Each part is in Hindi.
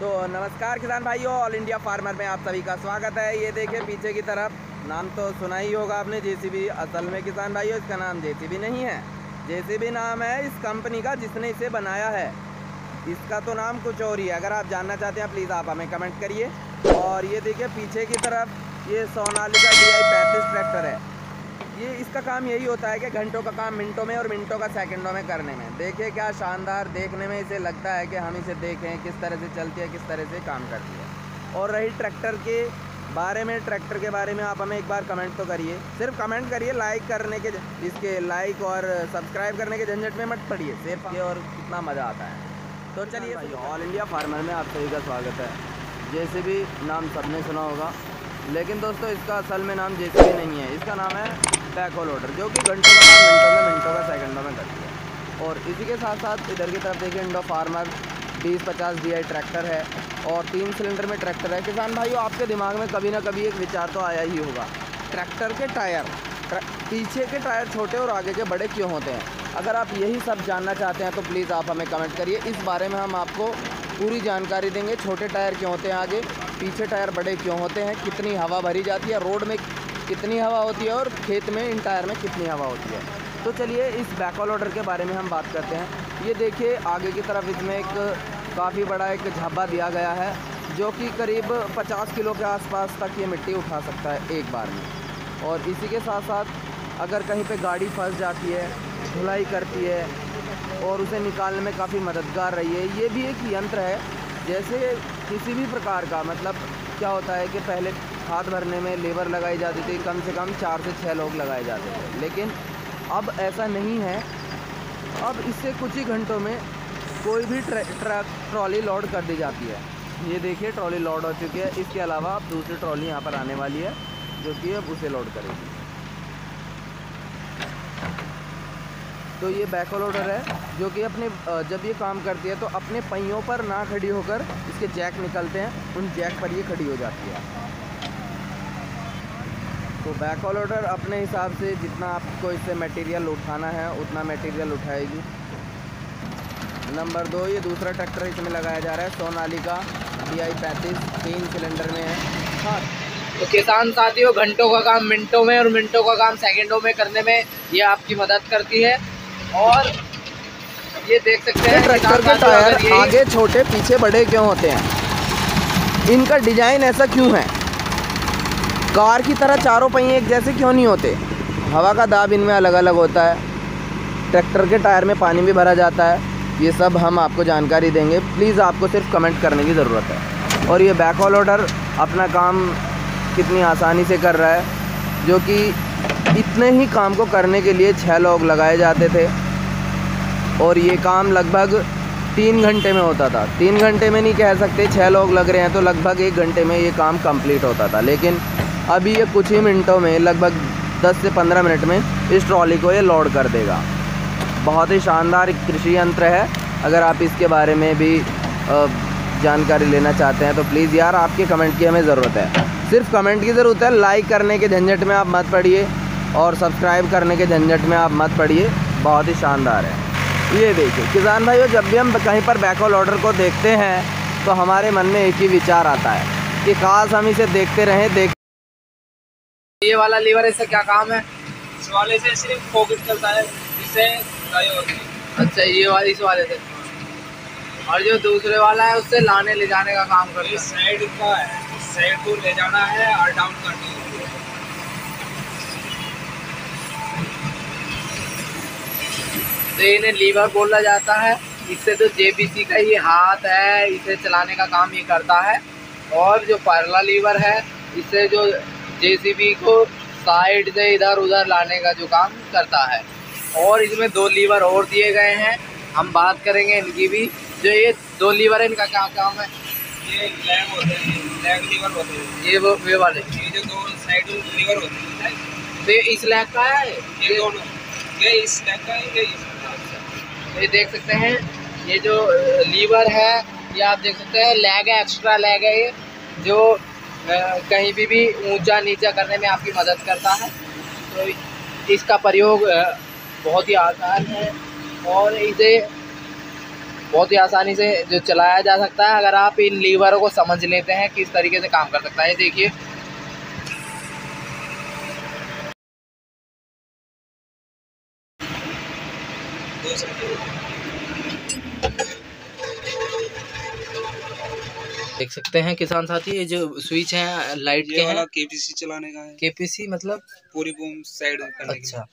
तो नमस्कार किसान भाइयों ऑल इंडिया फार्मर में आप सभी का स्वागत है। ये देखिए पीछे की तरफ़, नाम तो सुना ही होगा आपने, जेसीबी, असल में किसान भाइयों, इसका नाम जेसीबी नहीं है। जेसीबी नाम है इस कंपनी का जिसने इसे बनाया है। इसका तो नाम कुछ और ही है। अगर आप जानना चाहते हैं प्लीज़ आप हमें कमेंट करिए। और ये देखिए पीछे की तरफ़, ये सोनालिका डी आई पैंतीस ट्रैक्टर है। ये इसका काम यही होता है कि घंटों का काम मिनटों में और मिनटों का सेकंडों में करने में। देखिए क्या शानदार देखने में इसे लगता है कि हम इसे देखें किस तरह से चलती है किस तरह से काम करती है। और रही ट्रैक्टर के बारे में ट्रैक्टर के बारे में आप हमें एक बार कमेंट तो करिए। सिर्फ़ कमेंट करिए लाइक करने के इसके लाइक और सब्सक्राइब करने के झंझट में मत पड़िए। सिर्फ़ ये और कितना मज़ा आता है। तो चलिए ऑल इंडिया फार्मर में आप सभी का स्वागत है। जैसे भी नाम सबने सुना होगा लेकिन दोस्तों, इसका असल में नाम भी नहीं है। इसका नाम है बैकहोल लोडर जो कि घंटों का काम, मिनटों में, मिनटों का सेकंडों में करती है। और इसी के साथ साथ इधर की तरफ़ देखिए, इंडो फार्मर, बीस पचास डी ट्रैक्टर है और तीन सिलेंडर में ट्रैक्टर है। किसान भाइयों, आपके दिमाग में कभी ना कभी एक विचार तो आया ही होगा, ट्रैक्टर के टायर पीछे के टायर छोटे और आगे के बड़े क्यों होते हैं? अगर आप यही सब जानना चाहते हैं तो प्लीज़ आप हमें कमेंट करिए। इस बारे में हम आपको पूरी जानकारी देंगे, छोटे टायर क्यों होते हैं आगे पीछे टायर बड़े क्यों होते हैं? कितनी हवा भरी जाती है? रोड में कितनी हवा होती है? और खेत में, इन टायर में कितनी हवा होती है? तो चलिए, इस बैकऑल ऑर्डर के बारे में हम बात करते हैं। ये देखिए, आगे की तरफ़ इसमें एक काफ़ी बड़ा एक झाबा दिया गया है, जो कि करीब 50 किलो के आसपास तक ये मिट्टी उठा सकता है एक बार में। और इसी के साथ साथ अगर कहीं पे गाड़ी फंस जाती है, धुलाई करती है, और उसे निकालने में काफ़ी मददगार रही है, ये भी एक यंत्र है जैसे किसी भी प्रकार का मतलब क्या होता है कि पहले खाद भरने में लेबर लगाई जाती थी, कम से कम चार से छः लोग लगाए जाते थे। लेकिन अब ऐसा नहीं है। अब इससे कुछ ही घंटों में कोई भी ट्रक, ट्रॉली लोड कर दी जाती है। ये देखिए, ट्रॉली लोड हो चुकी है। इसके अलावा अब दूसरी ट्रॉली यहाँ पर आने वाली है, जो कि अब उसे लोड करेगी। तो ये बैको लोडर है, जो कि अपने जब ये काम करती है तो अपने पहियों पर ना खड़ी होकर इसके जैक निकलते हैं, उन जैक पर ये खड़ी हो जाती है। तो बैक लोडर अपने हिसाब से जितना आपको इससे मटेरियल उठाना है, उतना मटेरियल उठाएगी। नंबर दो, ये दूसरा ट्रैक्टर इसमें लगाया जा रहा है, सोनाली का डी आई पैंतीस, तीन सिलेंडर में है। हाँ। तो किसान साथियों, घंटों का काम मिनटों में और मिनटों का काम सेकंडों में करने में ये आपकी मदद करती है। और ये देख सकते हैं ट्रैक्टर के टायर आगे छोटे पीछे बड़े क्यों होते हैं? इनका डिज़ाइन ऐसा क्यों है? कार की तरह चारों पहिए एक जैसे क्यों नहीं होते? हवा का दाब इनमें अलग अलग होता है। ट्रैक्टर के टायर में पानी भी भरा जाता है। ये सब हम आपको जानकारी देंगे। प्लीज़ आपको सिर्फ़ कमेंट करने की ज़रूरत है। और ये बैक ऑल ऑर्डर अपना काम कितनी आसानी से कर रहा है जो कि इतने ही काम को करने के लिए छः लोग लगाए जाते थे। और ये काम लगभग तीन घंटे में होता था। तीन घंटे में नहीं कह सकते छः लोग लग रहे हैं तो लगभग एक घंटे में ये काम कंप्लीट होता था। लेकिन अभी ये कुछ ही मिनटों में, लगभग 10 से 15 मिनट में इस ट्रॉली को ये लोड कर देगा। बहुत ही शानदार कृषि यंत्र है। अगर आप इसके बारे में भी जानकारी लेना चाहते हैं तो प्लीज़ यार, आपके कमेंट की हमें ज़रूरत है। सिर्फ़ कमेंट की ज़रूरत है लाइक करने के झंझट में आप मत पड़िए। और सब्सक्राइब करने के झंझट में आप मत पड़िए बहुत ही शानदार है। ये देखिए किसान भाइयों जब भी हम कहीं पर बैकऑल ऑर्डर को देखते हैं तो हमारे मन में एक ही विचार आता है कि काश हम इसे देखते रहें देख ये वाला लीवर इससे क्या काम है? इस वाले से सिर्फ़ फोकस चलता है इससे अच्छा ये वाली इस वाले से। और जो दूसरे वाला है उससे लाने ले जाने का काम करता है। साइड का है साइड को ले जाना है और डाउन करनी है। तो इन्हें लीवर बोला जाता है। इससे तो जेबीसी का ही हाथ है इसे चलाने का काम ये करता है। और जो परला लीवर है इससे जो जेसीबी को साइड से इधर उधर लाने का जो काम करता है। और इसमें दो लीवर और दिए गए हैं। हम बात करेंगे इनकी भी। जो ये दो लीवर है इनका क्या काम है? ये लैग होते हैं लैग लीवर होते हैं। ये वो वे वाले। ये जो दो साइड लीवर होते हैं तो ये इस लैग का है? ये दोनों। ये इस लैग का है ये इस ये देख सकते हैं, ये जो लीवर है, ये आप देख सकते हैं लैग है एक्स्ट्रा लैग है ये, जो कहीं भी भी ऊँचा नीचा करने में आपकी मदद करता है। तो इसका प्रयोग बहुत ही आसान है और इसे बहुत ही आसानी से जो चलाया जा सकता है। अगर आप इन लीवरों को समझ लेते हैं, किस तरीके से काम कर सकता है, ये देखिए। देख सकते हैं किसान साथी ये जो स्विच है लाइट के हैं। केपीसी चलाने का है। केपीसी मतलब? पूरी बूम साइड अच्छा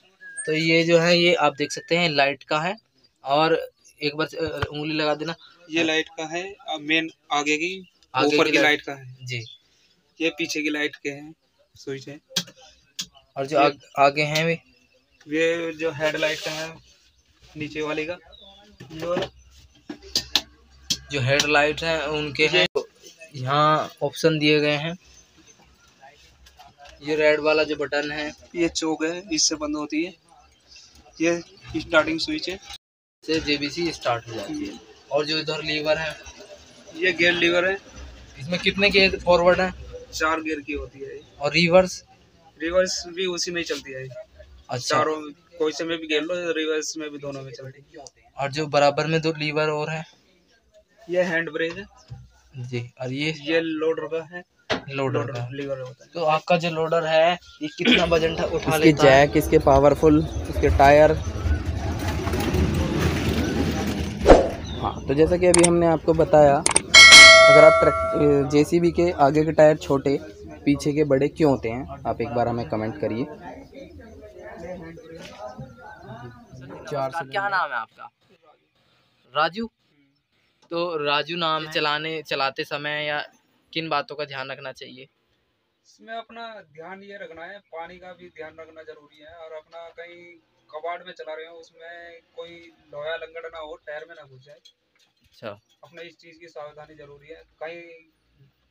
तो ये जो है ये आप देख सकते हैं लाइट का है। और एक बार उंगली लगा देना। ये लाइट का है अब मेन आगे की आगे ऊपर की की लाइट- का है। जी। ये पीछे की लाइट के हैं स्विच है। और जो आग, आगे हैं भी। ये जो हेडलाइट का है नीचे वाले का। जो हेडलाइट हैं उनके हैं। यहाँ ऑप्शन दिए गए हैं। ये रेड वाला जो बटन है। ये चौक है इससे बंद होती है। ये स्टार्टिंग स्विच है। से जेबीसी स्टार्ट हो जाती है। और जो इधर लीवर है। ये गेयर लीवर है। इसमें कितने के फॉरवर्ड है? चार गियर की होती है। और रिवर्स रिवर्स भी उसी में ही चलती है। अच्छा। चारों कोई से में भी गेयर लो रिवर्स में भी दोनों में चलती है। और जो बराबर में दो लीवर और है? ये हैंड ब्रेक है। जी और ये? ये लोडर का है। लोडर लोडर का लीवर होता है। तो आपका जो लोडर है ये कितना वज़न उठा- इसके लेता है? जैक इसके पावरफुल इसके टायर हाँ तो जैसा कि अभी हमने आपको बताया अगर आप ट्रक जेसीबी के आगे के टायर छोटे पीछे के बड़े क्यों होते हैं आप एक बार हमें कमेंट करिए। चार आपका क्या नाम है आपका? राजू। तो राजू नाम चलाने चलाते समय या किन बातों का ध्यान रखना चाहिए? इसमें अपना ध्यान ये रखना है पानी का भी ध्यान रखना ज़रूरी है और अपना कहीं कबाड़ में चला रहे हो उसमें कोई लोहा लंगड़ ना हो टायर में ना घुस जाए। अच्छा। अपने इस चीज़ की सावधानी ज़रूरी है कहीं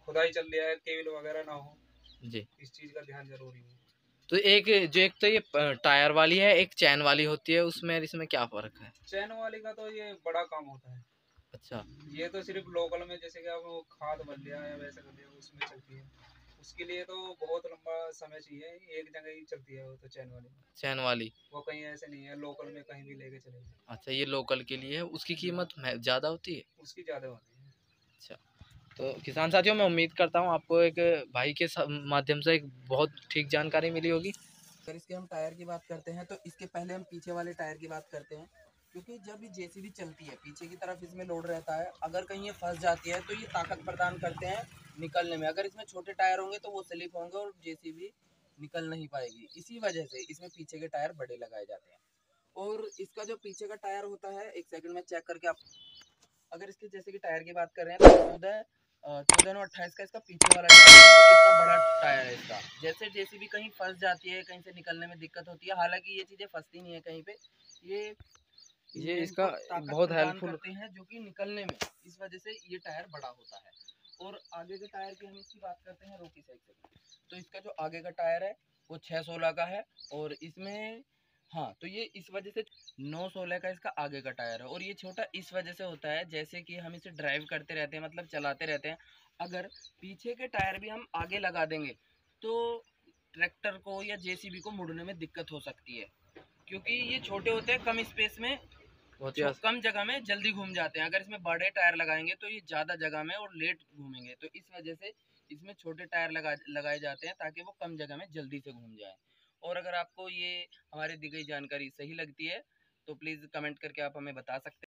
खुदाई चल रहा है केबल वगैरह ना हो जी। इस चीज़ का ध्यान ज़रूरी है। तो एक जो एक तो ये टायर वाली है एक चैन वाली होती है उसमें इसमें क्या फ़र्क है? चैन वाली का तो ये बड़ा काम होता है। अच्छा। ये तो सिर्फ़ लोकल में जैसे कि आप खाद बन लिया या वैसे कर लिया उसमें चलती है। उसके लिए तो बहुत लंबा समय चाहिए एक जगह ही चलती है वो तो चैन वाली। चैन वाली। वो कहीं ऐसे नहीं है लोकल में कहीं भी लेके चले अच्छा ये लोकल के लिए है उसकी कीमत ज़्यादा होती है? उसकी ज़्यादा होती है। अच्छा। तो किसान साथियों, मैं उम्मीद करता हूँ आपको एक भाई के माध्यम से एक बहुत ठीक जानकारी मिली होगी। अगर इसके हम टायर की बात करते हैं तो इसके पहले हम पीछे वाले टायर की बात करते हैं, क्योंकि जब ये जेसीबी चलती है, पीछे की तरफ़ इसमें लोड रहता है, अगर कहीं ये फंस जाती है तो ये ताकत प्रदान करते हैं निकलने में। अगर इसमें छोटे टायर होंगे तो वो स्लिप होंगे और जेसीबी निकल नहीं पाएगी। इसी वजह से इसमें पीछे के टायर बड़े लगाए जाते हैं। और इसका जो पीछे का टायर होता है, एक सेकंड में चेक करके आप अगर इसके जैसे कि टायर की बात कर रहे हैं तो चौदह चौदह नौ अट्ठाईस का इसका पीछे वाला टायर है, देखो कितना बड़ा टायर है इसका? जैसे जैसे भी कहीं फंस जाती है कहीं से निकलने में दिक्कत होती है हालाँकि ये चीज़ें फंसती नहीं है कहीं पे। ये ये इसका बहुत हेल्पफुल करते हैं जो कि निकलने में इस वजह से ये टायर बड़ा होता है। और आगे के टायर की हम इसकी बात करते हैं रोकी साइड से। तो इसका जो आगे का टायर है वो छः सोलह का है और इसमें हाँ तो ये इस वजह से नौ सोलह का इसका आगे का टायर है और ये छोटा इस वजह से होता है जैसे कि हम इसे ड्राइव करते रहते हैं मतलब चलाते रहते हैं। अगर पीछे के टायर भी हम आगे लगा देंगे तो ट्रैक्टर को या जेसीबी को मुड़ने में दिक्कत हो सकती है। क्योंकि ये छोटे होते हैं कम स्पेस में कम जगह में जल्दी घूम जाते हैं। अगर इसमें बड़े टायर लगाएँगे तो ये ज़्यादा जगह में और लेट घूमेंगे। तो इस वजह से इसमें छोटे टायर लगा लगाए जाते हैं ताकि वो कम जगह में जल्दी से घूम जाए। और अगर आपको ये हमारी दी गई जानकारी सही लगती है तो प्लीज़ कमेंट करके आप हमें बता सकते हैं।